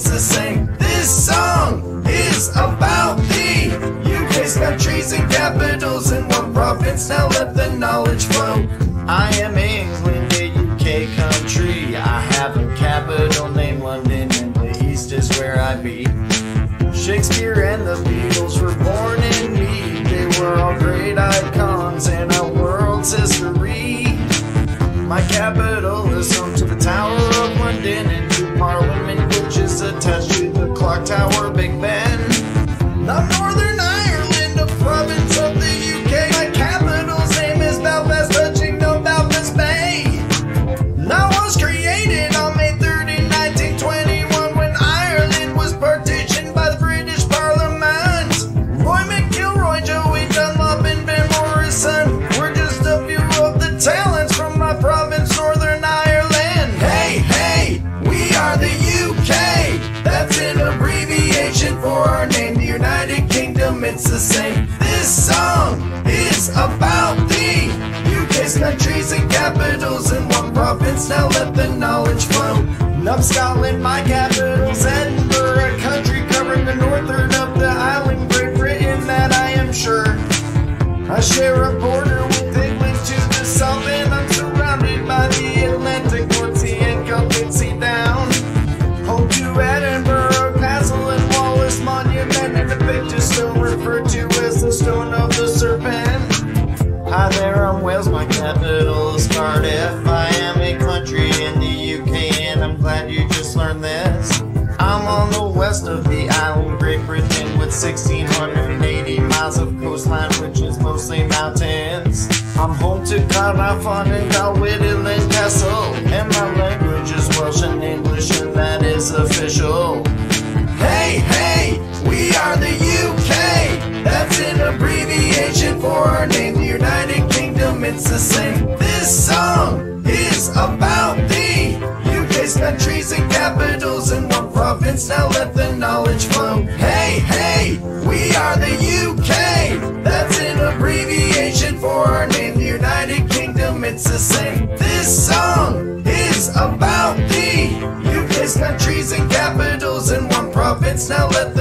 It's the same. This song is about the UK's countries and capitals in one province. Now let the knowledge flow. I am England, a UK country. I have a capital named London, and the East is where I be. Shakespeare and the Beatles were born in me. They were all great icons in our world's history. My capital is home to the Tower of London Parliament, attached to the clock tower, Big Ben. I'm Northern countries and capitals in one province. Now let the knowledge flow. Nub Scotland, my capital's Edinburgh, a country covering the north third of the island, Great Britain, that I am sure. I share a border Cardiff. I am a country in the UK, and I'm glad you just learned this. I'm on the west of the island, Great Britain, with 1,680 miles of coastline, which is mostly mountains. I'm home to Carnarvon and Galwitted and Castle, and my language is Welsh and English, and that is official. Hey, hey, we are the UK. That's an abbreviation for our name, the United Kingdom. It's the same. This song is about the UK's countries and capitals in one province. Now let the knowledge flow. Hey, hey, we are the UK. That's an abbreviation for our name, the United Kingdom. It's the same. This song is about the UK's countries and capitals in one province. Now let the